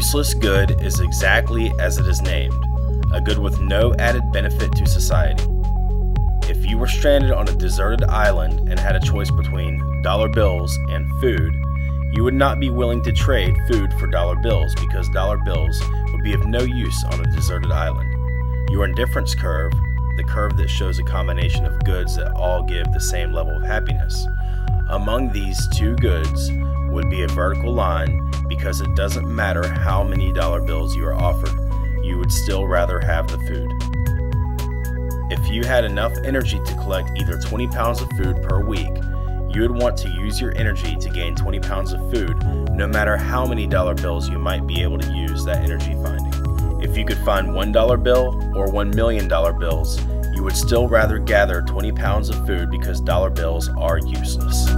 useless good is exactly as it is named a good with no added benefit to society. If you were stranded on a deserted island and had a choice between dollar bills and food, you would not be willing to trade food for dollar bills because dollar bills would be of no use on a deserted island. Your indifference curve, the curve that shows a combination of goods that all give the same level of happiness, among these two goods would be a vertical line because it doesn't matter how many dollar bills you are offered, you would still rather have the food. If you had enough energy to collect either 20 pounds of food per week, you would want to use your energy to gain 20 pounds of food, no matter how many dollar bills you might be able to use that energy finding. If you could find $1 bill or $1 million bills, you would still rather gather 20 pounds of food because dollar bills are useless.